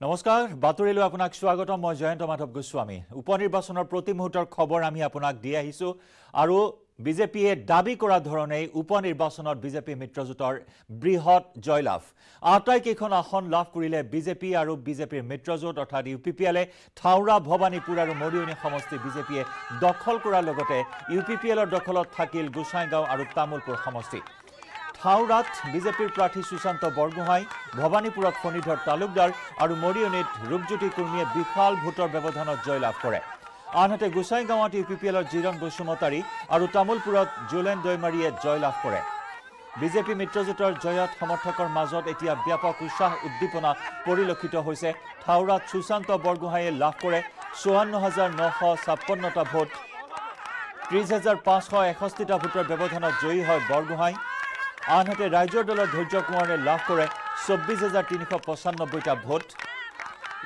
নমস্কাৰ বাতৰিলৈ আপোনাক স্বাগতম। মই জয়ন্ত মাধৱ গোস্বামী। উপ নিৰ্বাচনৰ প্ৰতি মুহূৰ্তৰ খবৰ আমি আপোনাক দি আহিছোঁ আৰু বিজেপিয়ে দাবী কৰা ধৰণেই উপ নিৰ্বাচনত বিজেপি মিত্ৰজোঁটৰ বৃহৎ জয়লাভ। আটাইকেইখন আসন লাভ কৰিলে বিজেপি আৰু বিজেপিৰ মিত্ৰজোঁট অৰ্থাৎ ইউ পি পি এলে থাওৰা ভৱানীপুৰ আৰু মৰিয়নি সমষ্টি বিজেপিয়ে দখল কৰাৰ লগতে ইউ পি পি এলৰ দখলত থাকিল গোসাইগাঁও আৰু তামোলপুৰ সমষ্টি। থাওৰাত বিজেপিৰ প্ৰাৰ্থী সুশান্ত বৰগোহাঁই ভৱানীপুৰত ফণীধৰ তালুকদাৰ আৰু মৰিয়নিত ৰূপজ্যোতি কুৰ্মীয়ে বিশাল ভোটৰ ব্যৱধানত জয়লাভ কৰে। আনহাতে গোসাইগাঁৱত ইউ পি পি এলৰ জিৰণ বসুমতাৰী আৰু তামোলপুৰত জোলেন দৈমাৰীয়ে জয়লাভ কৰে। বিজেপি মিত্ৰজোঁটৰ জয়ত সমৰ্থকৰ মাজত এতিয়া ব্যাপক উৎসাহ উদ্দীপনা পৰিলক্ষিত হৈছে। থাওৰাত সুশান্ত বৰগোহাঁয়ে লাভ কৰে চৌৱান্ন হাজাৰ নশ ছাপন্নটা ভোট। ত্ৰিছ হাজাৰ পাঁচশ এষষ্ঠিটা ভোটৰ ব্যৱধানত জয়ী হয় বৰগোহাঁই। আনহাতে ৰাইজৰ দলৰ ধৈৰ্য কোঁৱৰে লাভ কৰে চৌব্বিছ হাজাৰ তিনিশ পঁচানব্বৈটা ভোট।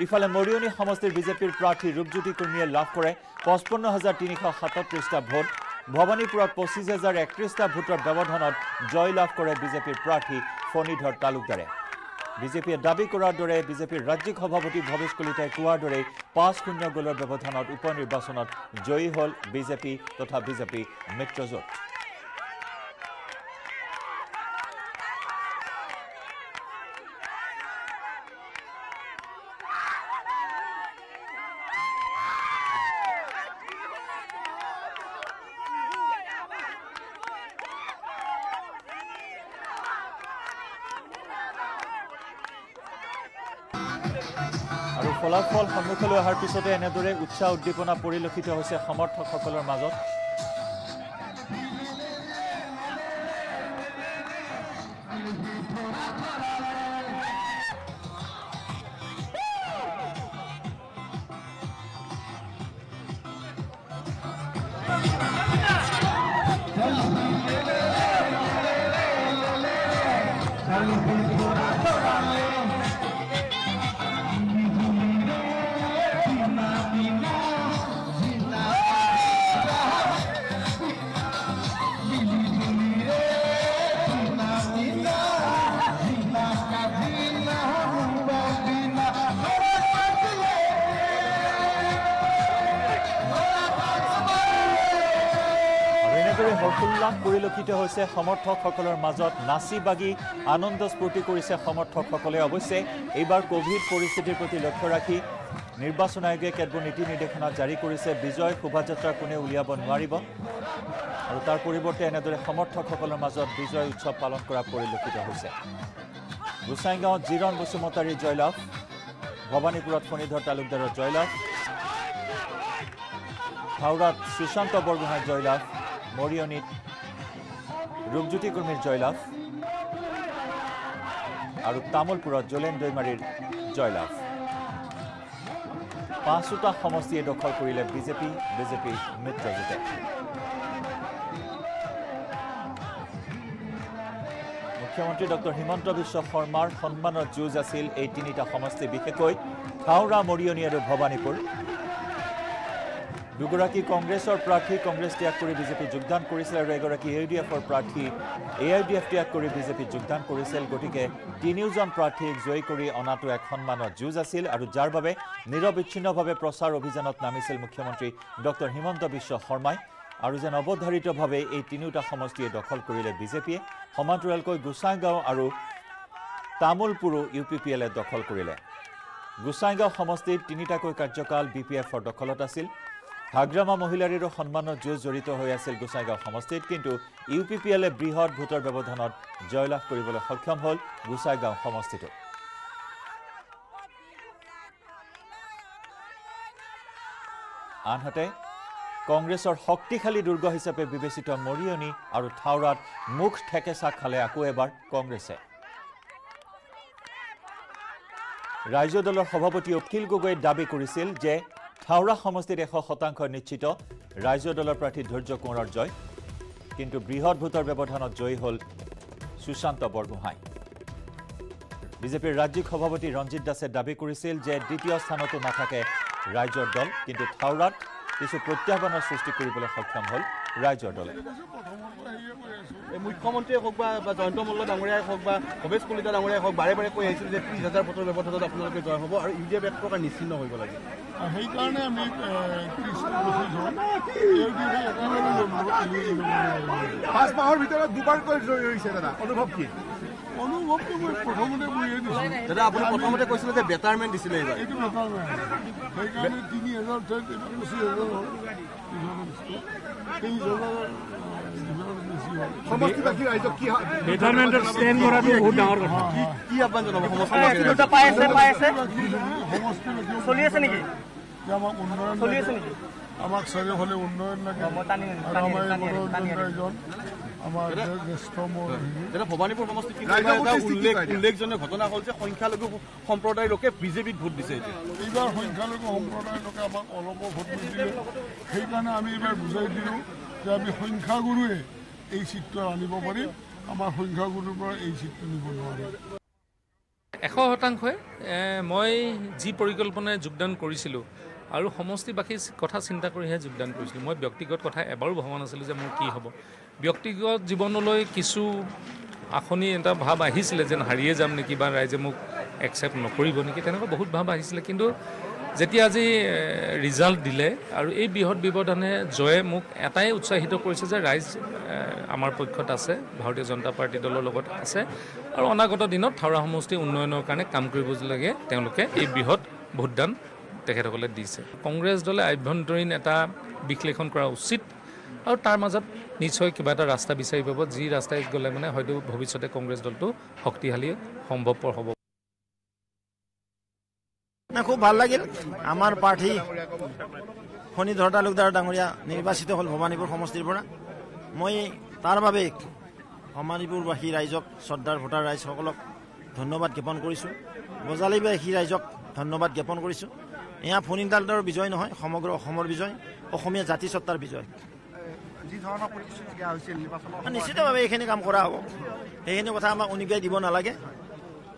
ইফালে মৰিয়নি সমষ্টিৰ বিজেপিৰ প্ৰাৰ্থী ৰূপজ্যোতি কুৰ্মীয়ে লাভ কৰে পঁচপন্ন হাজাৰ তিনিশ সাতত্ৰিছটা ভোট। ভৱানীপুৰত পঁচিছ হাজাৰ একত্ৰিছটা ভোটৰ ব্যৱধানত জয়লাভ কৰে বিজেপিৰ প্ৰাৰ্থী ফণীধৰ তালুকদাৰে। বিজেপিয়ে দাবী কৰাৰ দৰে বিজেপিৰ ৰাজ্যিক সভাপতি ভৱেশ কলিতাই কোৱাৰ দৰেই পাঁচ শূন্য গ'লৰ ব্যৱধানত উপ নিৰ্বাচনত জয়ী হ'ল বিজেপি তথা বিজেপি মিত্ৰজোঁট। ফলাফল সন্মুখলৈ অহাৰ পিছতে এনেদৰে উৎসাহ উদ্দীপনা পৰিলক্ষিত হৈছে সমৰ্থকসকলৰ মাজত। হৰ্ষোল্লাস পৰিলক্ষিত হৈছে সমৰ্থকসকলৰ মাজত নাচি বাগি আনন্দ স্ফূৰ্তি কৰিছে সমৰ্থকসকলে। অৱশ্যে এইবাৰ কভিড পৰিস্থিতিৰ প্ৰতি লক্ষ্য ৰাখি নিৰ্বাচন আয়োগে কেতবোৰ নীতি নিৰ্দেশনা জাৰি কৰিছে। বিজয় শোভাযাত্ৰা কোনে উলিয়াব নোৱাৰিব? আৰু তাৰ পৰিৱৰ্তে এনেদৰে সমৰ্থকসকলৰ মাজত বিজয় উৎসৱ পালন কৰা পৰিলক্ষিত হৈছে। গোসাইগাঁৱত জিৰণ বসুমতাৰীৰ জয়লাভ। ভৱানীপুৰত ফণীধৰ তালুকদাৰৰ জয়লাভ। হাওড়াত সুশান্ত বৰগোহাঁইৰ জয়লাভ। মৰিয়নিত ৰূপজ্যোতি কুৰ্মীৰ জয়লাভ আৰু তামোলপুৰত জলেন দৈমাৰীৰ জয়লাভ। পাঁচোটা সমষ্টিয়ে দখল কৰিলে বিজেপি বিজেপি মিত্ৰজোঁটে। মুখ্যমন্ত্ৰী ডক্টৰ হিমন্ত বিশ্ব শৰ্মাৰ সন্মানৰ যুঁজ আছিল এই তিনিটা সমষ্টি বিশেষকৈ হাওৰা মৰিয়নি আৰু ভৱানীপুৰ। দুগৰাকী কংগ্ৰেছৰ প্ৰাৰ্থী কংগ্ৰেছ ত্যাগ কৰি বিজেপি যোগদান কৰিছিল আৰু এগৰাকী এ ডি এফৰ প্ৰাৰ্থী এ আই ডি এফ ত্যাগ কৰি বিজেপিত যোগদান কৰিছিল। গতিকে তিনিওজন প্ৰাৰ্থীক জয়ী কৰি অনাটো এক সন্মানৰ যুঁজ আছিল আৰু যাৰ বাবে নিৰবিচ্ছিন্নভাৱে প্ৰচাৰ অভিযানত নামিছিল মুখ্যমন্ত্ৰী ডক্টৰ হিমন্ত বিশ্ব শৰ্মাই। আৰু যেন অৱধাৰিতভাৱে এই তিনিওটা সমষ্টিয়ে দখল কৰিলে বিজেপিয়ে সমান্তৰালকৈ গোসাইগাঁও আৰু তামোলপুৰো ইউ পি পি এলে দখল কৰিলে। গোসাইগাঁও সমষ্টিত তিনিটাকৈ কাৰ্যকাল বি পি এফৰ দখলত আছিল। হাগ্ৰামা মহিলাৰীৰো সন্মানৰ যুঁজ জড়িত হৈ আছিল গোসাইগাঁও সমষ্টিত কিন্তু ইউ পি পি এলে বৃহৎ ভোটৰ ব্যৱধানত জয়লাভ কৰিবলৈ সক্ষম হ'ল গোসাইগাঁও সমষ্টিটো। আনহাতে কংগ্ৰেছৰ শক্তিশালী দুৰ্গ হিচাপে বিবেচিত মৰিয়নি আৰু থাওৰাত মুখ ঠেকেচা খালে আকৌ এবাৰ কংগ্ৰেছে। ৰাজ্য দলৰ সভাপতি অখিল গগৈয়ে দাবী কৰিছিল যে থাওৰা সমষ্টিত এশ শতাংশ নিশ্চিত। ৰাজ্য দলৰ প্ৰাৰ্থী ধৈৰ্য কোঁৱৰৰ জয়। কিন্তু বৃহৎ ভোটৰ ব্যৱধানত জয়ী হ'ল সুশান্ত বৰগোহাঁই। বিজেপিৰ ৰাজ্যিক সভাপতি ৰঞ্জিত দাসে দাবী কৰিছিল যে দ্বিতীয় স্থানতো নাথাকে ৰাইজৰ দল। কিন্তু থাওৰাত কিছু প্ৰত্যাহ্বানৰ সৃষ্টি কৰিবলৈ সক্ষম হ'ল। ৰাইজৰ দলে এই মুখ্যমন্ত্ৰীয়ে হওক বা বা জয়ন্ত মল্ল ডাঙৰীয়াই হওক বা ভৱেশ কলিতা ডাঙৰীয়াই হওক বাৰে বাৰে কৈ আহিছিল যে ত্ৰিছ হাজাৰ ভোটৰ ব্যৱধানত আপোনালোকে জয় হ'ব আৰু ইউ ডি এফ এক প্ৰকাৰ নিশ্চিন্ন কৰিব লাগে সেইকাৰণে আমি পাঁচ মাহৰ ভিতৰত দুবাৰকৈ জয়ী হৈছে দাদা অনুভৱ কি? অনুভৱটো মই প্ৰথমতে দিছোঁ। দাদা আপুনি প্ৰথমতে কৈছিলে যে বেটাৰমেণ্ট দিছিলে এইবাৰ। এইটো সেইকাৰণে তিনি হাজাৰ ঠাইত পঁচিছ হাজাৰ হ'ল। হাজাৰ বেছি হ'ল সমষ্টিবাসী ৰাইজক কি বেটাৰমেণ্টত ষ্টেণ্ড কৰাটো বহুত ডাঙৰ কথা কি- কি আহ্বান জনাব সমষ্টিবাসী দুটা পাই আছে পাই আছে সমষ্টিবাসী চলি আছে নেকি যে আমাক উন্নয়ন চলি লাগে আছে নেকি আমাক চাৰিওফালে উন্নয়ন আমাৰ মনোৰঞ্জন। ৰাইজন আমাৰ ভৱানীপুৰ সমষ্টিত কিন্তু এটা উল্লেখ? উল্লেখজনীয় ঘটনা হ'ল যে সংখ্যালঘু সম্প্ৰদায়ৰ লোকে বিজেপিক ভোট দিছে এইবাৰ সংখ্যালঘু সম্প্ৰদায়ৰ লোকে আমাক অলপো ভোট নিদিলে। সেইকাৰণে আমি এইবাৰ বুজাই দিলোঁ যে আমি সংখ্যাগুৰুৱে এই চিটটো আনিব পাৰিম। আমাৰ সংখ্যাগুৰুৰ পৰা এই চিটটো নিব নোৱাৰে এশ শতাংশই মই যি পৰিকল্পনাৰে যোগদান কৰিছিলোঁ আৰু সমষ্টিবাসীৰ কথা চিন্তা কৰিহে যোগদান কৰিছিলোঁ। মই ব্যক্তিগত কথা এবাৰো ভবা নাছিলোঁ যে মোৰ কি হ'ব। ব্যক্তিগত জীৱনলৈ কিছু আঁচনি এটা ভাৱ আহিছিলে যেন হাৰিয়ে যাম নেকি বা ৰাইজে মোক একচেপ্ট নকৰিব নেকি তেনেকুৱা বহুত ভাৱ আহিছিলে। কিন্তু যেতিয়া আজি ৰিজাল্ট দিলে আৰু এই বৃহৎ ব্যৱধানে জয়ে মোক এটাই উৎসাহিত কৰিছে যে ৰাইজ আমাৰ পক্ষত আছে ভাৰতীয় জনতা পাৰ্টী দলৰ লগত আছে আৰু অনাগত দিনত থাওৰা সমষ্টি উন্নয়নৰ কাৰণে কাম কৰিব লাগে তেওঁলোকে এই বৃহৎ ভোটদান তেখেতসকলে দিছে। কংগ্ৰেছ দলে আভ্যন্তৰীণ এটা বিশ্লেষণ কৰা উচিত আৰু তাৰ মাজত নিশ্চয় কিবা এটা ৰাস্তা বিচাৰি পাব যি ৰাস্তাই গ'লে মানে হয়তো ভৱিষ্যতে কংগ্ৰেছ দলটো শক্তিশালী সম্ভৱপৰ হ'ব। খুব ভাল লাগিল। আমাৰ প্ৰাৰ্থী শনিধৰ তালুকদাৰ ডাঙৰীয়া নিৰ্বাচিত হ'ল ভৱানীপুৰ সমষ্টিৰ পৰা। মই তাৰ বাবে ভৱানীপুৰবাসী ৰাইজক শ্ৰদ্ধাৰ ভোটাৰ ৰাইজসকলক ধন্যবাদ জ্ঞাপন কৰিছোঁ। বজালীবাসী ৰাইজক ধন্যবাদ জ্ঞাপন কৰিছোঁ। এয়া ফণীদালৰ বিজয় নহয় সমগ্ৰ অসমৰ বিজয় অসমীয়া জাতি সত্তাৰ বিজয়। নিশ্চিতভাৱে এইখিনি কাম কৰা হ'ব। সেইখিনি কথা আমাক উনিকাই দিব নালাগে।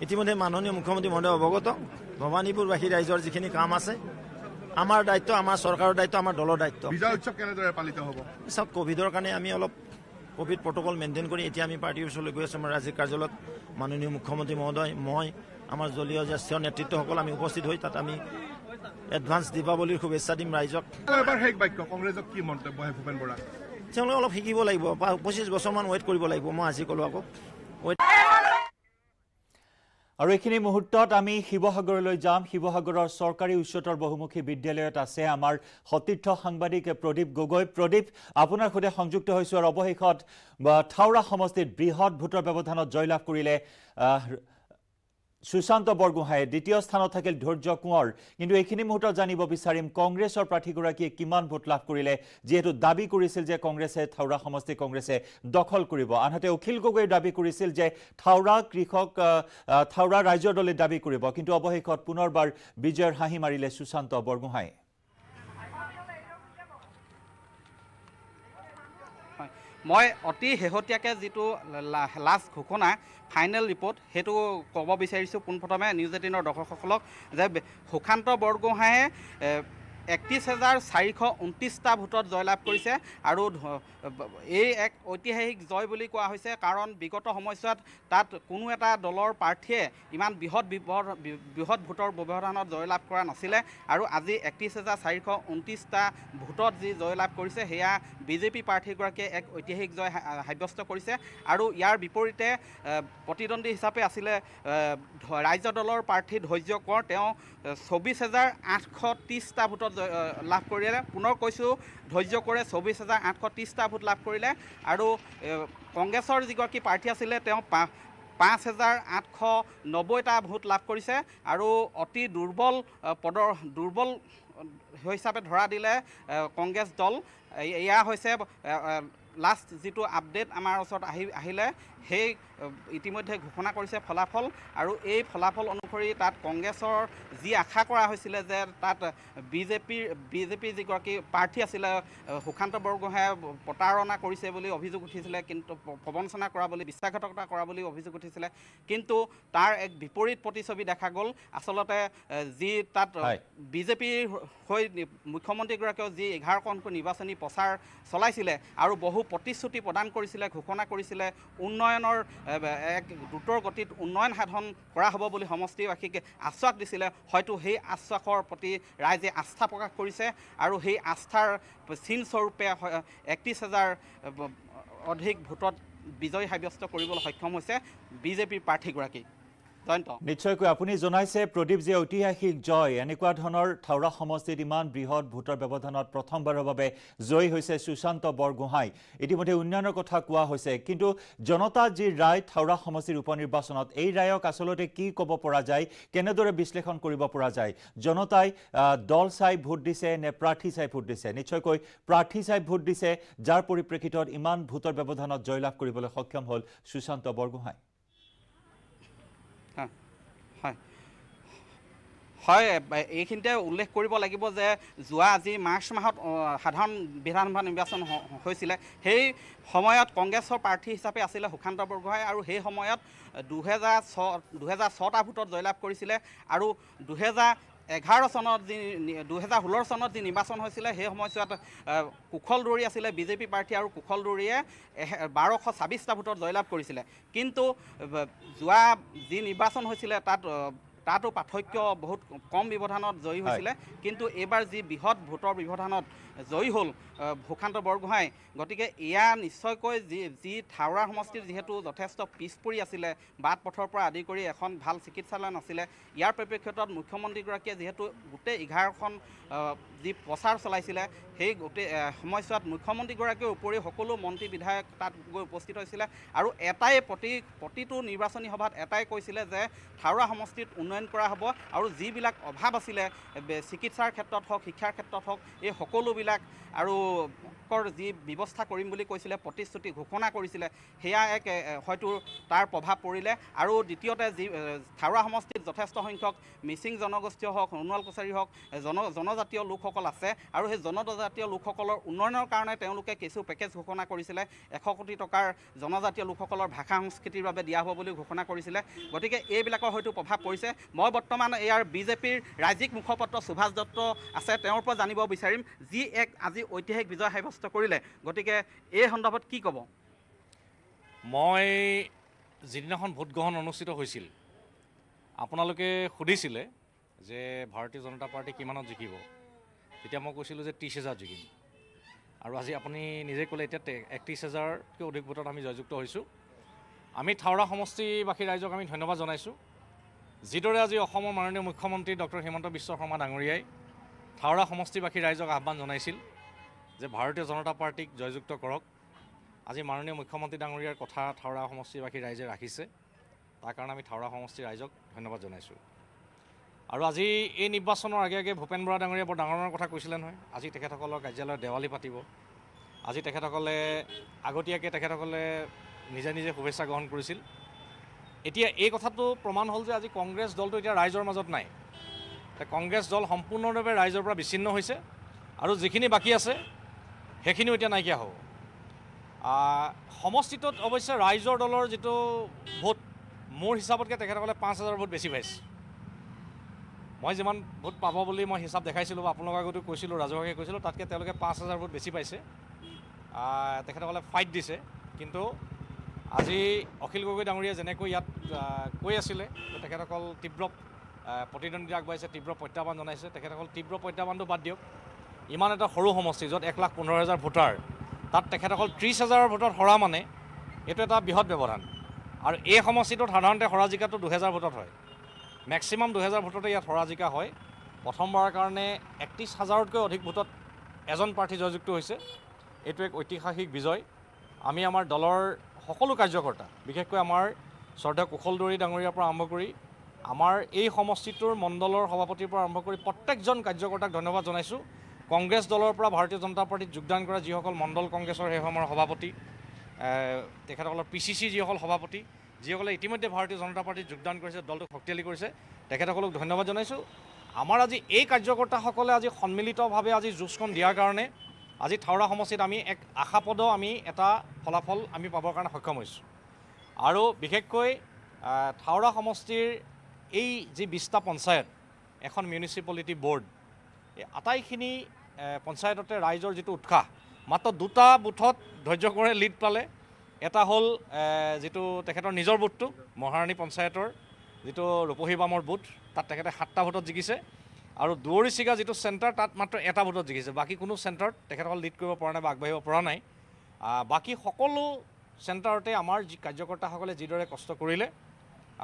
ইতিমধ্যে মাননীয় মুখ্যমন্ত্ৰী মহোদয় অৱগত। ভৱানীপুৰবাসী ৰাইজৰ যিখিনি কাম আছে আমাৰ দায়িত্ব আমাৰ চৰকাৰৰ দায়িত্ব আমাৰ দলৰ দায়িত্ব। বিজয় উৎসৱ কেনেদৰে পালিত হ'ব? চাওক ক'ভিডৰ কাৰণে আমি অলপ ক'ভিড প্ৰট'কল মেইনটেইন কৰি এতিয়া আমি পাৰ্টীৰ ওচৰলৈ গৈ আছোঁ। আমাৰ ৰাজ্যিক কাৰ্যালয়ত মাননীয় মুখ্যমন্ত্ৰী মহোদয় মই আমাৰ দলীয় জ্যেষ্ঠ নেতৃত্বসকল আমি উপস্থিত হৈ তাত আমি এডভান্স দীপাৱলীৰ শুভেচ্ছা দিম ৰাইজক। এবাৰ শেষ বাক্য কংগ্ৰেছক কি মন্তব্য হয় ভূপেন বৰা তেওঁলোকে অলপ শিকিব লাগিব পঁচিছ বছৰমান ৱেইট কৰিব লাগিব মই আজি ক'লোঁ আকৌ। আৰু এইখিনি মুহূৰ্তত আমি শিৱসাগৰলৈ যাম। শিৱসাগৰৰ চৰকাৰী উচ্চতৰ বহুমুখী বিদ্যালয়ত আছে আমাৰ সতীৰ্থ সাংবাদিক প্ৰদীপ গগৈ। প্ৰদীপ আপোনাৰ সৈতে সংযুক্ত হৈছোঁ আৰু অৱশেষত থাওৰা সমষ্টিত বৃহৎ ভোটৰ ব্যৱধানত জয়লাভ কৰিলে আহ, সুশান্ত বৰগোহাঁয়ে দ্বিতীয় স্থানত থাকিল ধৈৰ্য কোঁৱৰ। কিন্তু এইখিনি মুহূৰ্তত জানিব বিচাৰিম কংগ্ৰেছৰ প্ৰাৰ্থীগৰাকীয়ে কিমান ভোট লাভ কৰিলে যিহেতু দাবী কৰিছিল যে কংগ্ৰেছে থাওৰা সমষ্টি কংগ্ৰেছে দখল কৰিব। আনহাতে অখিল গগৈয়ে দাবী কৰিছিল যে থাওৰা কৃষক থাওৰা ৰাইজৰ দলে দাবী কৰিব। কিন্তু অৱশেষত পুনৰবাৰ বিজয়ৰ হাঁহি মাৰিলে সুশান্ত বৰগোহাঁয়ে মই অতি শেহতীয়াকৈ যিটো লাষ্ট ঘোষণা ফাইনেল ৰিপৰ্ট সেইটো ক'ব বিচাৰিছোঁ পোনপ্ৰথমে নিউজ এইটিনৰ দৰ্শকসকলক যে সুশান্ত বৰগোহাঁয়ে একত্ৰিছ হাজাৰ চাৰিশ ঊনত্ৰিছটা ভোটত জয়লাভ কৰিছে আৰু এই এক ঐতিহাসিক জয় বুলি কোৱা হৈছে কাৰণ বিগত সময়ছোৱাত তাত কোনো এটা দলৰ প্ৰাৰ্থীয়ে ইমান বৃহৎ বৃহৎ ভোটৰ ব্যৱধানত জয়লাভ কৰা নাছিলে আৰু আজি একত্ৰিছ হাজাৰ চাৰিশ ঊনত্ৰিছটা ভোটত যি জয়লাভ কৰিছে সেয়া বিজেপি প্ৰাৰ্থীগৰাকীয়ে এক ঐতিহাসিক জয় সাব্যস্ত কৰিছে আৰু ইয়াৰ বিপৰীতে প্ৰতিদ্বন্দ্বী হিচাপে আছিলে ৰাজ্য দলৰ প্ৰাৰ্থী ধৈৰ্য কোঁৱৰ। তেওঁ চৌবিছ হাজাৰ আঠশ ত্ৰিছটা ভোটত এ, লাভ কৰিলে। পুনৰ কৈছোঁ ধৈৰ্য কোঁৱৰে চৌবিছ হাজাৰ আঠশ ত্ৰিছটা ভোট লাভ কৰিলে। আৰু কংগ্ৰেছৰ যিগৰাকী প্ৰাৰ্থী আছিলে তেওঁ পাঁচ হাজাৰ আঠশ নব্বৈটা ভোট লাভ কৰিছে। আৰু অতি দুৰ্বল পদৰ দুৰ্বল হিচাপে ধৰা দিলে কংগ্ৰেছ দল। এয়া হৈছে লাষ্ট যিটো আপডেট আমাৰ ওচৰত আহি আহিলে। সেই ইতিমধ্যে ঘোষণা কৰিছে ফলাফল আৰু এই ফলাফল অনুসৰি তাত কংগ্ৰেছৰ যি আশা কৰা হৈছিলে যে তাত বিজেপিৰ বিজেপিৰ যিগৰাকী প্ৰাৰ্থী আছিলে সুশান্ত বৰগোহাঁয়ে প্ৰতাৰণা কৰিছে বুলি অভিযোগ উঠিছিলে কিন্তু প্ৰবঞ্চনা কৰা বুলি বিশ্বাসঘাতকতা কৰা বুলি অভিযোগ উঠিছিলে কিন্তু তাৰ এক বিপৰীত প্ৰতিচ্ছবি দেখা গ'ল আচলতে যি তাত। বিজেপিৰ হৈ মুখ্যমন্ত্ৰীগৰাকীয়েও যি এঘাৰখনকৈ নিৰ্বাচনী প্ৰচাৰ চলাইছিলে আৰু বহু প্ৰতিশ্ৰুতি প্ৰদান কৰিছিলে ঘোষণা কৰিছিলে উন্নয়নৰ এক দ্ৰুতৰ গতিত উন্নয়ন সাধন কৰা হ'ব বুলি সমষ্টিবাসীক আশ্বাস দিছিলে। হয়তো সেই আশ্বাসৰ প্ৰতি ৰাইজে আস্থা প্ৰকাশ কৰিছে আৰু সেই আস্থাৰ চিনস্বৰূপে একত্ৰিছ হাজাৰ অধিক ভোটত বিজয় সাব্যস্ত কৰিবলৈ সক্ষম হৈছে বিজেপিৰ প্ৰাৰ্থীগৰাকী। নিশ্চয়কৈ আপুনি জনাইছে প্ৰদীপ যে ঐতিহাসিক জয় এনেকুৱা ধৰণৰ থাওৰা সমষ্টিত ইমান বৃহৎ ভোটৰ ব্যৱধানত প্ৰথমবাৰৰ বাবে জয়ী হৈছে সুশান্ত বৰগোহাঁই। ইতিমধ্যে উন্নয়নৰ কথা কোৱা হৈছে কিন্তু জনতা যি ৰায় থাওৰা সমষ্টিৰ উপ নিৰ্বাচনত এই ৰায়ক আচলতে কি ক'ব পৰা যায় কেনেদৰে বিশ্লেষণ কৰিব পৰা যায়? জনতাই দল চাই ভোট দিছে নে প্ৰাৰ্থী চাই ভোট দিছে? নিশ্চয়কৈ প্ৰাৰ্থী চাই ভোট দিছে যাৰ পৰিপ্ৰেক্ষিতত ইমান ভোটৰ ব্যৱধানত জয়লাভ কৰিবলৈ সক্ষম হ'ল সুশান্ত বৰগোহাঁই। হয়। এইখিনিতে উল্লেখ কৰিব লাগিব যে যোৱা আজি মাৰ্চ মাহত সাধাৰণ বিধানসভা নিৰ্বাচন হৈছিলে। সেই সময়ত কংগ্ৰেছৰ প্ৰাৰ্থী হিচাপে আছিলে সুশান্ত বৰগোহাঁই আৰু সেই সময়ত দুহেজাৰ ছ দুহেজাৰ ছটা ভোটত জয়লাভ কৰিছিলে আৰু দুহেজাৰ এঘাৰ চনত যি দুহেজাৰ ষোল্ল চনত যি নিৰ্বাচন হৈছিলে সেই সময়ছোৱাত কুশল দৌৰী আছিলে বিজেপি প্ৰাৰ্থী আৰু কুশল দৌৰীয়ে এহে- বাৰশ ছাব্বিছটা ভোটত জয়লাভ কৰিছিলে কিন্তু যোৱা যি নিৰ্বাচন হৈছিলে তাত তাতো পাৰ্থক্য বহুত কম ব্যৱধানত জয়ী। হৈছিলে কিন্তু এইবাৰ যি বৃহৎ ভোটৰ ব্যৱধানত জয়ী হ'ল সুশান্ত বৰগোহাঁই। গতিকে এয়া নিশ্চয়কৈ যি যি থাওৰা সমষ্টিত যিহেতু যথেষ্ট পিছ পৰি আছিলে বাট পথৰ পৰা আদি কৰি এখন ভাল চিকিৎসালয় নাছিলে ইয়াৰ পৰিপ্ৰেক্ষিতত মুখ্যমন্ত্ৰীগৰাকীয়ে যিহেতু গোটেই এঘাৰখন যি প্ৰচাৰ চলাইছিলে সেই গোটেই সময়ছোৱাত মুখ্যমন্ত্ৰীগৰাকীৰ উপৰিও সকলো মন্ত্ৰী বিধায়ক তাত গৈ উপস্থিত হৈছিলে আৰু এটাই প্ৰতি প্ৰতিটো নিৰ্বাচনী সভাত এটাই কৈছিলে যে থাওৰা সমষ্টিত উন্নয়ন কৰা হ'ব আৰু যিবিলাক অভাৱ আছিলে চিকিৎসাৰ ক্ষেত্ৰত হওক শিক্ষাৰ ক্ষেত্ৰত হওক এই সকলোবিলাক আৰু little কৰ যি ব্যৱস্থা কৰিম বুলি কৈছিলে প্ৰতিশ্ৰুতি ঘোষণা কৰিছিলে সেয়া এক হয়তো তাৰ প্ৰভাৱ পৰিলে। আৰু দ্বিতীয়তে যি থাওৰা সমষ্টিত যথেষ্ট সংখ্যক মিচিং জনগোষ্ঠীয় হওক সোণোৱাল কছাৰী হওক জন জনজাতীয় লোকসকল আছে। আৰু সেই জনজাতীয় লোকসকলৰ উন্নয়নৰ কাৰণে তেওঁলোকে কিছু পেকেজ ঘোষণা কৰিছিলে। এশ কোটি টকাৰ জনজাতীয় লোকসকলৰ ভাষা সংস্কৃতিৰ বাবে দিয়া হ'ব বুলি ঘোষণা কৰিছিলে। গতিকে এইবিলাকৰ হয়তো প্ৰভাৱ পৰিছে। মই বৰ্তমান ইয়াৰ বিজেপিৰ ৰাজ্যিক মুখপাত্ৰ সুভাষ দত্ত আছে তেওঁৰ পৰা জানিব বিচাৰিম। যি এক আজি ঐতিহাসিক বিজয় সাব্যস্ত কৰিলে। গতিকে এই সন্দৰ্ভত কি ক'ব? মই যিদিনাখন ভোটগ্ৰহণ অনুষ্ঠিত হৈছিল আপোনালোকে সুধিছিলে যে ভাৰতীয় জনতা পাৰ্টী কিমানত জিকিব। তেতিয়া মই কৈছিলোঁ যে ত্ৰিছ হেজাৰ জিকিম। আৰু আজি আপুনি নিজে ক'লে এতিয়া একত্ৰিছ হেজাৰতকৈ অধিক ভোটত আমি জয়যুক্ত হৈছোঁ। আমি থাওৰা সমষ্টিবাসী ৰাইজক আমি ধন্যবাদ জনাইছোঁ। যিদৰে আজি অসমৰ মাননীয় মুখ্যমন্ত্ৰী ডক্টৰ হিমন্ত বিশ্ব শৰ্মা ডাঙৰীয়াই থাওৰা সমষ্টিবাসী ৰাইজক আহ্বান জনাইছিল যে ভাৰতীয় জনতা পাৰ্টীক জয়যুক্ত কৰক। আজি মাননীয় মুখ্যমন্ত্ৰী ডাঙৰীয়াৰ কথা থাওৰা সমষ্টিবাসী ৰাইজে ৰাখিছে। তাৰ কাৰণে আমি থাওৰা সমষ্টিৰ ৰাইজক ধন্যবাদ জনাইছোঁ। আৰু আজি এই নিৰ্বাচনৰ আগে আগে ভূপেন বৰা ডাঙৰীয়াই বৰ ডাঙৰ ডাঙৰ কথা কৈছিলে নহয়। আজি তেখেতসকলৰ কাৰ্যালয়ত দেৱালী পাতিব। আজি তেখেতসকলে আগতীয়াকৈ তেখেতসকলে নিজে নিজে শুভেচ্ছা গ্ৰহণ কৰিছিল। এতিয়া এই কথাটো প্ৰমাণ হ'ল যে আজি কংগ্ৰেছ দলটো এতিয়া ৰাইজৰ মাজত নাই। কংগ্ৰেছ দল সম্পূৰ্ণৰূপে ৰাইজৰ পৰা বিচ্ছিন্ন হৈছে। আৰু যিখিনি বাকী আছে সেইখিনিও এতিয়া নাইকিয়া হ'ব। সমষ্টিটোত অৱশ্যে ৰাইজৰ দলৰ যিটো ভোট মোৰ হিচাপতকৈ তেখেতসকলে পাঁচ হাজাৰ ভোট বেছি পাইছে। মই যিমান ভোট পাব বুলি মই হিচাপ দেখাইছিলোঁ বা আপোনালোকৰ আগতো কৈছিলোঁ ৰাজহুৱাকৈ কৈছিলোঁ তাতকৈ তেওঁলোকে পাঁচ হাজাৰ ভোট বেছি পাইছে। তেখেতসকলে ফাইট দিছে। কিন্তু আজি অখিল গগৈ ডাঙৰীয়াই যেনেকৈ ইয়াত কৈ আছিলে তেখেতসকল তীব্ৰ প্ৰতিদ্বন্দ্বিতা আগবাঢ়িছে তীব্ৰ প্ৰত্যাহ্বান জনাইছে। তেখেতসকল তীব্ৰ প্ৰত্যাহ্বানটো বাদ দিয়ক। ইমান এটা সৰু সমষ্টি য'ত এক লাখ পোন্ধৰ হাজাৰ ভোটাৰ তাত তেখেতসকল ত্ৰিছ হাজাৰৰ ভোটত হৰা মানে এইটো এটা বৃহৎ ব্যৱধান। আৰু এই সমষ্টিটোত সাধাৰণতে হৰা জিকাটো দুহেজাৰ ভোটত হয়। মেক্সিমাম দুহেজাৰ ভোটতে ইয়াত হৰা জিকা হয়। প্ৰথমবাৰৰ কাৰণে একত্ৰিছ হাজাৰতকৈ অধিক ভোটত এজন প্ৰাৰ্থী জয়যুক্ত হৈছে। এইটো এক ঐতিহাসিক বিজয়। আমি আমাৰ দলৰ সকলো কাৰ্যকৰ্তা বিশেষকৈ আমাৰ শ্ৰদ্ধা কুশল দৌৰী ডাঙৰীয়াৰ পৰা আৰম্ভ কৰি আমাৰ এই সমষ্টিটোৰ মণ্ডলৰ সভাপতিৰ পৰা আৰম্ভ কৰি প্ৰত্যেকজন কাৰ্যকৰ্তাক ধন্যবাদ জনাইছোঁ। কংগ্ৰেছ দলৰ পৰা ভাৰতীয় জনতা পাৰ্টীত যোগদান কৰা যিসকল মণ্ডল কংগ্ৰেছৰ সেই সময়ৰ সভাপতি তেখেতসকলৰ পি চি চি যিসকল সভাপতি যিসকলে ইতিমধ্যে ভাৰতীয় জনতা পাৰ্টীত যোগদান কৰিছে দলটোক শক্তিশালী কৰিছে তেখেতসকলক ধন্যবাদ জনাইছোঁ। আমাৰ আজি এই কাৰ্যকৰ্তাসকলে আজি সন্মিলিতভাৱে আজি যুঁজখন দিয়াৰ কাৰণে আজি থাওৰা সমষ্টিত আমি এক আশাপদ আমি এটা ফলাফল আমি পাবৰ কাৰণে সক্ষম হৈছোঁ। আৰু বিশেষকৈ থাওৰা সমষ্টিৰ এই যি বিছটা পঞ্চায়ত এখন মিউনিচিপালিটি বৰ্ড এই আটাইখিনি পঞ্চায়ততে ৰাইজৰ যিটো উৎসাহ মাত্ৰ দুটা বুথত ধৈৰ্য কৰে লিড পালে। এটা হ'ল যিটো তেখেতৰ নিজৰ বুথটো মহাৰাণী পঞ্চায়তৰ যিটো ৰূপহী বামৰ বুথ তাত তেখেতে সাতটা ভোটত জিকিছে। আৰু দুৱৰী চিগা যিটো চেণ্টাৰ তাত মাত্ৰ এটা ভোটত জিকিছে। বাকী কোনো চেণ্টাৰত তেখেতসকল লিড কৰিব পৰা নাই বা আগবাঢ়িব পৰা নাই। বাকী সকলো চেণ্টাৰতে আমাৰ যি কাৰ্যকৰ্তাসকলে যিদৰে কষ্ট কৰিলে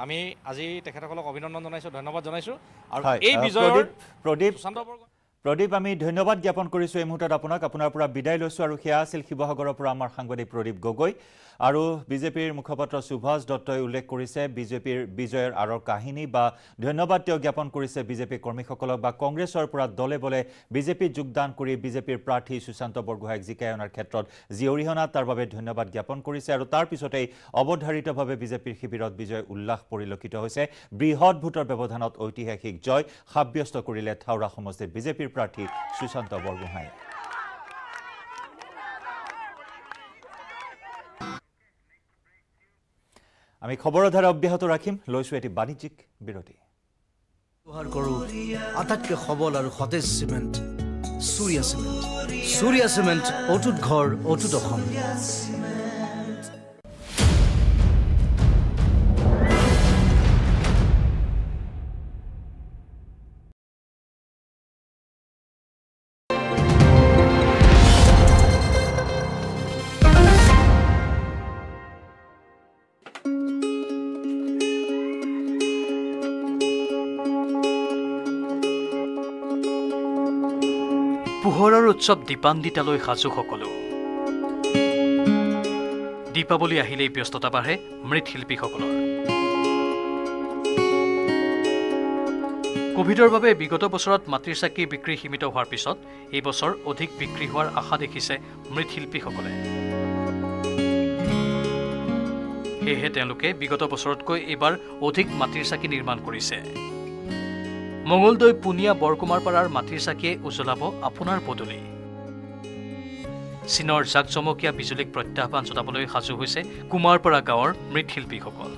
আমি আজি তেখেতসকলক অভিনন্দন জনাইছোঁ ধন্যবাদ জনাইছোঁ। আৰু এই বিজয়ৰ প্ৰদীপ প্ৰদীপ বৰগোহাঁই প্ৰদীপ আমি ধন্যবাদ জ্ঞাপন কৰিছোঁ এই মুহূৰ্তত আপোনাক। আপোনাৰ পৰা বিদায় লৈছোঁ আৰু সেয়া আছিল শিৱসাগৰৰ পৰা আমাৰ সাংবাদিক প্ৰদীপ গগৈ আৰু বিজেপিৰ মুখপাত্ৰ সুভাষ দত্তই উল্লেখ কৰিছে। বিজেপিৰ বিজয়ৰ আঁৰৰ কাহিনী বা ধন্যবাদ তেওঁ জ্ঞাপন কৰিছে বিজেপি কৰ্মীসকলক বা কংগ্ৰেছৰ পৰা দলে বলে বিজেপিত যোগদান কৰি বিজেপিৰ প্ৰাৰ্থী সুশান্ত বৰগোহাঁইক জিকাই অনাৰ ক্ষেত্ৰত যি অৰিহণা তাৰ বাবে ধন্যবাদ জ্ঞাপন কৰিছে আৰু তাৰ পিছতেই অৱধাৰিতভাৱে বিজেপিৰ শিবিৰত বিজয় উল্লাস পৰিলক্ষিত হৈছে। বৃহৎ ভোটৰ ব্যৱধানত ঐতিহাসিক জয় সাব্যস্ত কৰিলে থাওৰা সমষ্টিৰ বিজেপিৰ প্ৰাৰ্থী সুশান্ত বৰগোহাঁই আমি খবৰৰ ধাৰা অব্যাহত ৰাখিম লৈছোঁ এটি বাণিজ্যিক বিৰতি ব্যৱহাৰ কৰোঁ। আটাইতকৈ সবল আৰু সতেজ চিমেণ্ট চুৰিয়া চিমেণ্ট। চুৰিয়া চিমেণ্ট অটুট ঘৰ অটুট অসম। পোহৰৰ উৎসৱ দীপান্বিতালৈ সাজু সকলো। দীপাৱলী আহিলেই ব্যস্ততা বাঢ়ে মৃৎশিল্পীসকলৰ কভিডৰ বাবে বিগত বছৰত মাটিৰ চাকি বিক্ৰী সীমিত হোৱাৰ পিছত এই বছৰ অধিক বিক্ৰী হোৱাৰ আশা দেখিছে মৃৎশিল্পীসকলে সেয়েহে তেওঁলোকে বিগত বছৰতকৈ এইবাৰ অধিক মাটিৰ চাকি নিৰ্মাণ কৰিছে। মঙলদৈ পুনীয়া বৰকুমাৰপাৰাৰ মাটিৰ চাকিয়ে উজ্বলাব আপোনাৰ পদূলি। চীনৰ জাকজমকীয়া বিজুলীক প্ৰত্যাহ্বান জনাবলৈ সাজু হৈছে কুমাৰপাৰা গাঁৱৰ মৃৎশিল্পীসকল।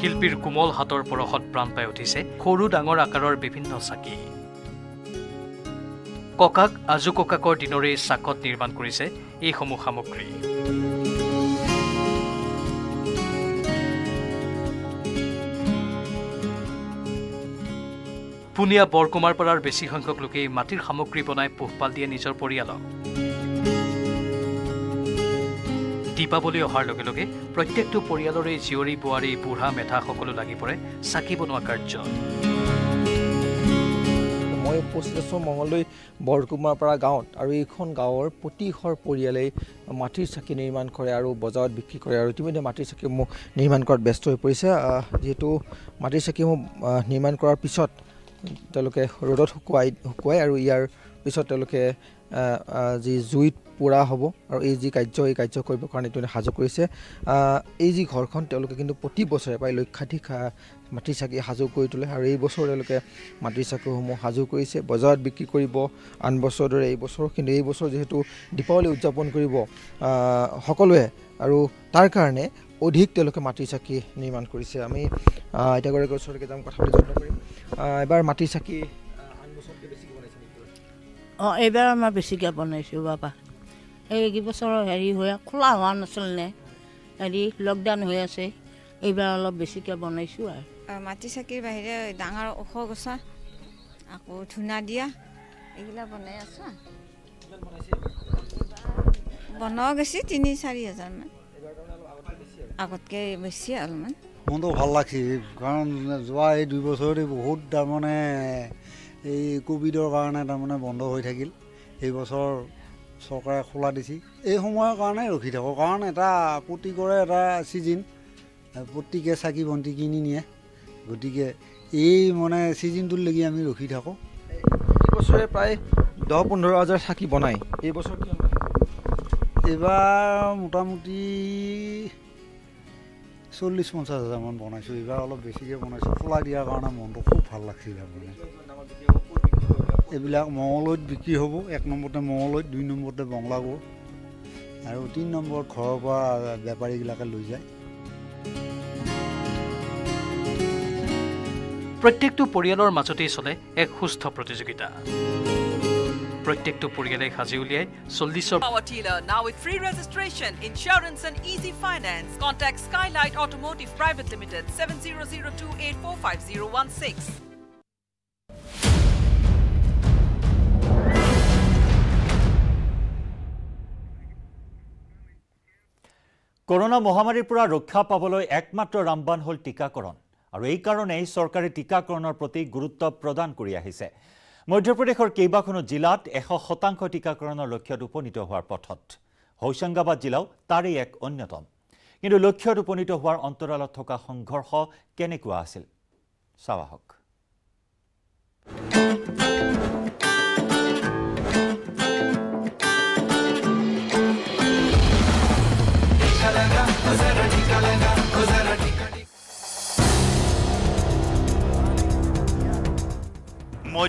শিল্পীৰ কোমল হাতৰ পৰশত প্ৰাণ পাই উঠিছে সৰু ডাঙৰ আকাৰৰ বিভিন্ন চাকি। ককাক আজু ককাকৰ দিনৰে চাকত নিৰ্মাণ কৰিছে এইসমূহ সামগ্ৰী। পুনীয়া বৰকুমাৰপাৰাৰ বেছি সংখ্যক লোকেই মাটিৰ সামগ্ৰী বনাই পোহপাল দিয়ে নিজৰ পৰিয়ালক। দীপাৱলী অহাৰ লগে লগে প্ৰত্যেকটো পৰিয়ালৰে জীয়ৰী বোৱাৰী বুঢ়া মেধা সকলো লাগি পৰে চাকি বনোৱা কাৰ্যত। মই উপস্থিত আছোঁ মঙলদৈ বৰকুমাৰপাৰা গাঁৱত আৰু এইখন গাঁৱৰ প্ৰতিঘৰ পৰিয়ালেই মাটিৰ চাকি নিৰ্মাণ কৰে আৰু বজাৰত বিক্ৰী কৰে আৰু ইতিমধ্যে মাটিৰ চাকিসমূহ নিৰ্মাণ কৰাত ব্যস্ত হৈ পৰিছে। যিহেতু মাটিৰ চাকিসমূহ নিৰ্মাণ কৰাৰ পিছত তেওঁলোকে ৰ'দত শুকুৱাই শুকুৱাই আৰু ইয়াৰ পিছত তেওঁলোকে যি জুইত পোৰা হ'ব আৰু এই যি কাৰ্য এই কাৰ্য কৰিবৰ কাৰণে ইতিমধ্যে সাজু কৰিছে। এই যি ঘৰখন তেওঁলোকে কিন্তু প্ৰতি বছৰে প্ৰায় লক্ষাধিক মাটিৰ চাকি সাজু কৰি তোলে আৰু এই বছৰ তেওঁলোকে মাটিৰ চাকিসমূহ সাজু কৰিছে। বজাৰত বিক্ৰী কৰিব আন বছৰৰ দৰে এই বছৰ কিন্তু এই বছৰ যিহেতু দীপাৱলী উদযাপন কৰিব সকলোৱে আৰু তাৰ কাৰণে অধিক তেওঁলোকে মাটিৰ চাকি নিৰ্মাণ কৰিছে। আমি আইতাগৰাকীৰ ওচৰলৈকে যাম কথা পাতি যত্ন কৰিম এবাৰ মাটিৰ চাকি? অঁ এইবাৰ আমাৰ বেছিকৈ বনাইছোঁ বাবা। এই কেইবছৰ হেৰি হৈ খোলা হোৱা নাছিল নে? হেৰি লকডাউন হৈ আছে এইবাৰ অলপ বেছিকৈ বনাইছোঁ আৰু। মাটি চাকিৰ বাহিৰে ডাঙৰ ওখ গছা আকৌ ধূনা দিয়া এইবিলাক বনাই আছোঁ? বনোৱা গৈছে তিনি চাৰি হাজাৰমান। আগতকৈ বেছি অলপমান। মনটো ভাল লাগছে। কাৰণ যোৱা এই দুই বছৰতে বহুত তাৰমানে এই ক'ভিডৰ কাৰণে তাৰমানে বন্ধ হৈ থাকিল। এই বছৰ চৰকাৰে খোলা দিছে। এই সময়ৰ কাৰণে ৰখি থাকোঁ। কাৰণ এটা প্ৰত্যেকৰে এটা ছিজন। প্ৰত্যেকে চাকি বন্তি কিনি নিয়ে। গতিকে এই মানে ছিজনটোলৈকে আমি ৰখি থাকোঁ। প্ৰতি বছৰে প্ৰায় দহ পোন্ধৰ হাজাৰ চাকি বনায়। এইবছৰ এইবাৰ মোটামুটি চল্লিছ পঞ্চাছ হাজাৰমান বনাইছোঁ এইবাৰ অলপ বেছিকৈ বনাইছোঁ খোলা দিয়াৰ কাৰণে মনটো খুব ভাল লাগিছিল তাৰমানে এইবিলাক মঙলৈত বিক্ৰী হ'ব এক নম্বৰতে মঙলৈত দুই নম্বৰতে বংলাগড় আৰু তিনি নম্বৰত ঘৰৰ পৰা বেপাৰীবিলাকে লৈ যায়। প্ৰত্যেকটো পৰিয়ালৰ মাজতেই চলে এক সুস্থ প্ৰতিযোগিতা। প্ৰত্যেকটো পৰিয়ালে সাজি উলিয়াই চল্লিছৰ কৰনা মহামাৰীৰ পৰা ৰক্ষা পাবলৈ একমাত্ৰ ৰামবান হ'ল টীকাকৰণ। আৰু এইকাৰণেই চৰকাৰে টীকাকৰণৰ প্ৰতি গুৰুত্ব প্ৰদান কৰি আহিছে। মধ্যপ্ৰদেশৰ কেইবাখনো জিলাত এশ শতাংশ টীকাকৰণৰ লক্ষ্যত উপনীত হোৱাৰ পথত। হৌচাংগাবাদ জিলাও তাৰেই এক অন্যতম। কিন্তু লক্ষ্যত উপনীত হোৱাৰ অন্তৰালত থকা সংঘৰ্ষ কেনেকুৱা আছিল? চাওঁ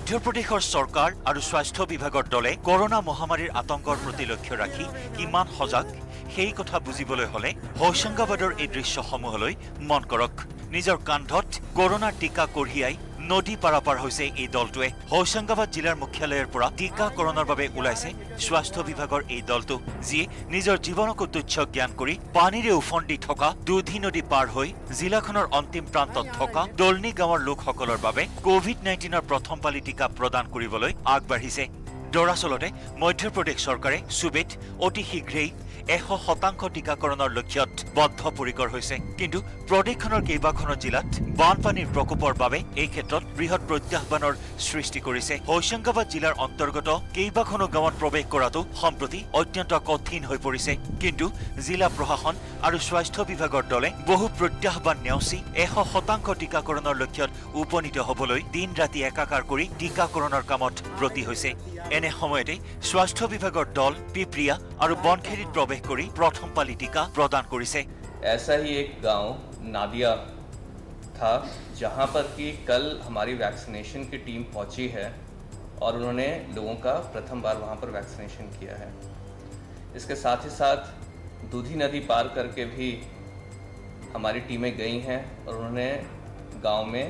মধ্যপ্ৰদেশৰ চৰকাৰ আৰু স্বাস্থ্য বিভাগৰ দলে কৰোণা মহামাৰীৰ আতংকৰ প্ৰতি লক্ষ্য ৰাখি কিমান সজাগ সেই কথা বুজিবলৈ হলে হৌচংগাবাদৰ এই দৃশ্যসমূহলৈ মন কৰক। নিজৰ কান্ধত কৰোণাৰ টীকা কঢ়িয়াই নদী পাৰাপাৰ হৈছে এই দলটোৱে। হৌচংগাবাদ জিলাৰ মুখ্যালয়ৰ পৰা টীকাকৰণৰ বাবে ওলাইছে স্বাস্থ্য বিভাগৰ এই দলটো যিয়ে নিজৰ জীৱনকো তুচ্ছ জ্ঞান কৰি পানীৰে উফন্দি থকা দুধি নদী পাৰ হৈ জিলাখনৰ অন্তিম প্ৰান্তত থকা দলনি গাঁৱৰ লোকসকলৰ বাবে কভিড নাইণ্টিনৰ প্ৰথম পালি টীকা প্ৰদান কৰিবলৈ আগবাঢ়িছে। দৰাচলতে মধ্যপ্ৰদেশ চৰকাৰে চুবেত অতি শীঘ্ৰেই এশ শতাংশ টীকাকৰণৰ লক্ষ্যত বদ্ধপৰিকৰ হৈছে। কিন্তু প্ৰদেশখনৰ কেইবাখনো জিলাত বানপানীৰ প্ৰকোপৰ বাবে এই ক্ষেত্ৰত বৃহৎ প্ৰত্যাহ্বানৰ সৃষ্টি কৰিছে। হৌচংগাবাদ জিলাৰ অন্তৰ্গত কেইবাখনো গাঁৱত প্ৰৱেশ কৰাটো সম্প্ৰতি অত্যন্ত কঠিন হৈ পৰিছে। কিন্তু জিলা প্ৰশাসন আৰু স্বাস্থ্য বিভাগৰ দলে বহু প্ৰত্যাহ্বান নেওচি এশ শতাংশ টীকাকৰণৰ লক্ষ্যত উপনীত হবলৈ দিন ৰাতি একাকাৰ কৰি টীকাকৰণৰ কামত ব্ৰতী হৈছে। এনে সময়তে স্বাস্থ্য বিভাগৰ দল পিপ্ৰিয়া আৰু বনখেৰীত প্ৰৱেশ কৰি প্ৰথম পালি টীকা প্ৰদান কৰিছে ऐसा ही एक गांव नादिया था जहां पर कि कल हमारी वैक्सीनेशन की टीम पहुंची है और उन्होंने लोगों का प्रथम बार वहां पर वैक्सीनेशन किया है इसके साथ ही साथ दूधी नदी पार करके भी हमारी टीमें गई हैं और उन्होंने गांव में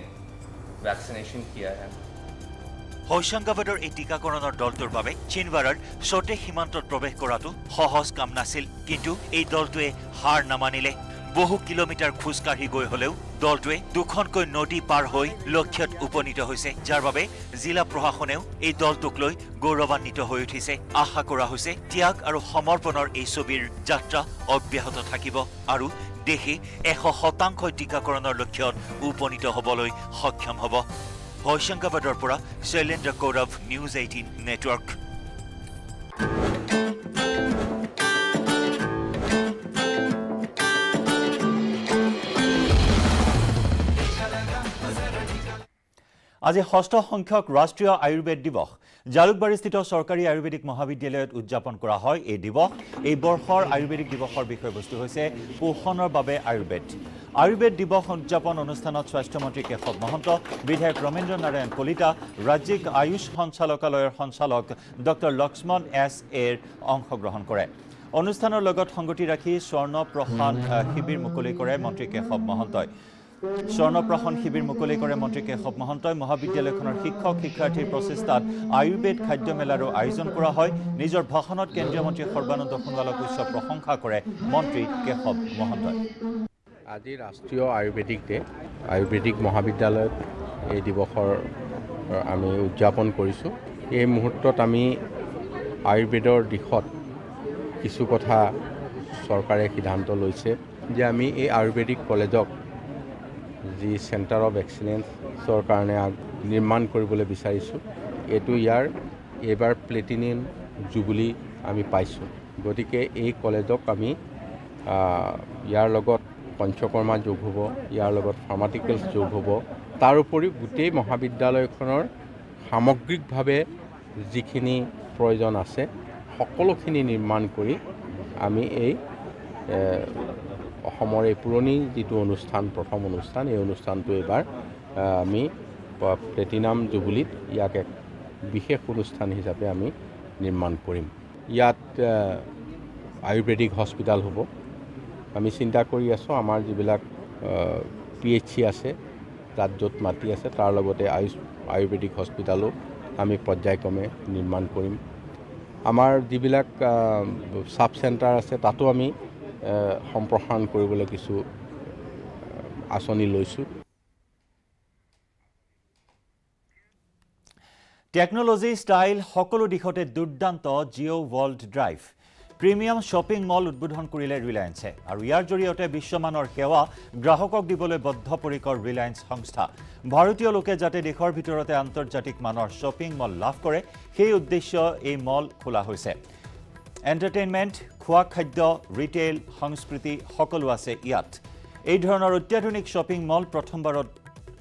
वैक्सीनेशन किया है হৌচংগাবাদৰ এই টীকাকৰণৰ দলটোৰ বাবে চিনৱাৰৰ ছটে সীমান্তত প্ৰৱেশ কৰাটো সহজ কাম নাছিল। কিন্তু এই দলটোৱে হাৰ নামানিলে। বহু কিলোমিটাৰ খোজকাঢ়ি গৈ হলেও দলটোৱে দুখনকৈ নদী পাৰ হৈ লক্ষ্যত উপনীত হৈছে যাৰ বাবে জিলা প্ৰশাসনেও এই দলটোক লৈ গৌৰৱান্বিত হৈ উঠিছে। আশা কৰা হৈছে ত্যাগ আৰু সমৰ্পণৰ এই ছবিৰ যাত্ৰা অব্যাহত থাকিব আৰু দেশে এশ শতাংশ টীকাকৰণৰ লক্ষ্যত উপনীত হবলৈ সক্ষম হ'ব। হৌচংগাবাদৰ পৰা Shailendra Kaurav News Eighteen Network আজি ষষ্ঠ সংখ্যক ৰাষ্ট্ৰীয় আয়ুৰ্বেদ দিৱস। জালুকবাৰীস্থিত চৰকাৰী আয়ুৰ্বেদিক মহাবিদ্যালয়ত উদযাপন কৰা হয় এই দিৱস। এই বৰ্ষৰ আয়ুৰ্বেদিক দিৱসৰ বিষয়বস্তু হৈছে পোষণৰ বাবে আয়ুৰ্বেদ। আয়ুৰ্বেদ দিৱস উদযাপন অনুষ্ঠানত স্বাস্থ্যমন্ত্ৰী কেশৱ মহন্ত বিধায়ক ৰমেন্দ্ৰ নাৰায়ণ কলিতা ৰাজ্যিক আয়ুষ সঞ্চালকালয়ৰ সঞ্চালক ডক্টৰ লক্ষ্মণ এছ এৰ অংশগ্ৰহণ কৰে। অনুষ্ঠানৰ লগত সংগতি ৰাখি স্বৰ্ণপ্ৰসাদ শিবিৰ মুকলি কৰে মন্ত্ৰী কেশৱ মহন্তই। স্বৰ্ণপ্ৰাশন শিবিৰ মুকলি কৰে মন্ত্ৰী কেশৱ মহন্তই। মহাবিদ্যালয়খনৰ শিক্ষক শিক্ষাৰ্থীৰ প্ৰচেষ্টাত আয়ুৰ্বেদ খাদ্য মেলাৰো আয়োজন কৰা হয়। নিজৰ ভাষণত কেন্দ্ৰীয় মন্ত্ৰী সৰ্বানন্দ সোণোৱালক উচ্চ প্ৰশংসা কৰে মন্ত্ৰী কেশৱ মহন্তই। আজি ৰাষ্ট্ৰীয় আয়ুৰ্বেদিক ডে আয়ুৰ্বেদিক মহাবিদ্যালয়ত এই দিৱসৰ আমি উদযাপন কৰিছোঁ। এই মুহূৰ্তত আমি আয়ুৰ্বেদৰ দিশত কিছু কথা চৰকাৰে সিদ্ধান্ত লৈছে যে আমি এই আয়ুৰ্বেদিক কলেজক যি চেণ্টাৰ অফ এক্সিলেঞ্চৰ কাৰণে নিৰ্মাণ কৰিবলৈ বিচাৰিছোঁ এইটো ইয়াৰ এইবাৰ প্লেটিনিয়াম জুবুলি আমি পাইছোঁ। গতিকে এই কলেজক আমি ইয়াৰ লগত পঞ্চকৰ্মা যোগ হ'ব ইয়াৰ লগত ফাৰ্মাটিকেলছ যোগ হ'ব। তাৰোপৰি গোটেই মহাবিদ্যালয়খনৰ সামগ্ৰিকভাৱে যিখিনি প্ৰয়োজন আছে সকলোখিনি নিৰ্মাণ কৰি আমি এই অসমৰ এই পুৰণি যিটো অনুষ্ঠান প্ৰথম অনুষ্ঠান এই অনুষ্ঠানটো এইবাৰ আমি প্লেটিনাম জুবুলিত ইয়াক এক বিশেষ অনুষ্ঠান হিচাপে আমি নিৰ্মাণ কৰিম। ইয়াত আয়ুৰ্বেদিক হস্পিটেল হ'ব আমি চিন্তা কৰি আছোঁ আমাৰ যিবিলাক পি এইচ চি আছে তাত য'ত মাটি আছে তাৰ লগতে আয়ুষ আয়ুৰ্বেদিক হস্পিটেলো আমি পৰ্যায়ক্ৰমে নিৰ্মাণ কৰিম। আমাৰ যিবিলাক ছাব চেণ্টাৰ আছে তাতো আমি সম্প্ৰসাৰণ কৰিবলৈ কিছু আঁচনি লৈছোঁ। টেকন'লজি ষ্টাইল সকলো দিশতে দুৰ্দান্ত Jio' World Drive premium shopping mall উদ্বোধন কৰিলে ৰিলায়েন্সে আৰু ইয়াৰ জৰিয়তে বিশ্বমানৰ সেৱা গ্ৰাহকক দিবলৈ বদ্ধপৰিকৰ ৰিলায়েন্স সংস্থা। ভাৰতীয় লোকে যাতে দেশৰ ভিতৰতে আন্তৰ্জাতিক মানৰ শ্বপিং মল লাভ কৰে সেই উদ্দেশ্য এই মল খোলা হৈছে। এণ্টাৰটেইনমেণ্ট খোৱা খাদ্য ৰিটেইল সংস্কৃতি সকলো আছে ইয়াত। এই ধৰণৰ অত্যাধুনিক শ্বপিং মল প্ৰথমবাৰত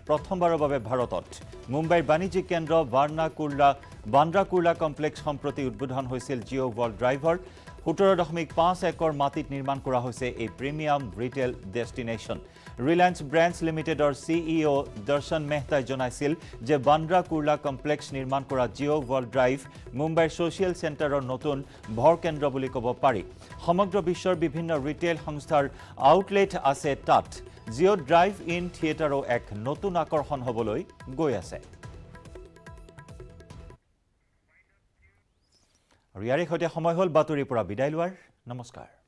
প্ৰথমবাৰৰ বাবে ভাৰতত। মুম্বাইৰ বাণিজ্যিক কেন্দ্ৰ বাৰ্ণা কুৰ্লা বান্দ্ৰা কুৰ্লা কমপ্লেক্স সম্প্ৰতি উদ্বোধন হৈছিল জিঅ' ৱৰ্ল্ড ড্ৰাইভৰ। সোতৰ দশমিক পাঁচ একৰ মাটিত নিৰ্মাণ কৰা হৈছে এই premium retail destination. Reliance brands লিমিটেডৰ চিইঅ দৰ্শন মেহতাই জনাইছিল যে বান্দ্ৰা কুৰ্লা কমপ্লেক্স নিৰ্মাণ কৰা জিঅ' ৱৰ্ল্ড ড্ৰাইভ মুম্বাইৰ ছ'চিয়েল চেণ্টাৰৰ নতুন ভৰকেন্দ্ৰ বুলি ক'ব পাৰি। সমগ্ৰ বিশ্বৰ বিভিন্ন ৰিটেইল সংস্থাৰ আউটলেট আছে তাত। জিঅ' ড্ৰাইভ ইন থিয়েটাৰো এক নতুন আকৰ্ষণ হ'বলৈ গৈ আছে। আৰু ইয়াৰে সৈতে সময় হ'ল বাতৰিৰ পৰা বিদায় লোৱাৰ। নমস্কাৰ।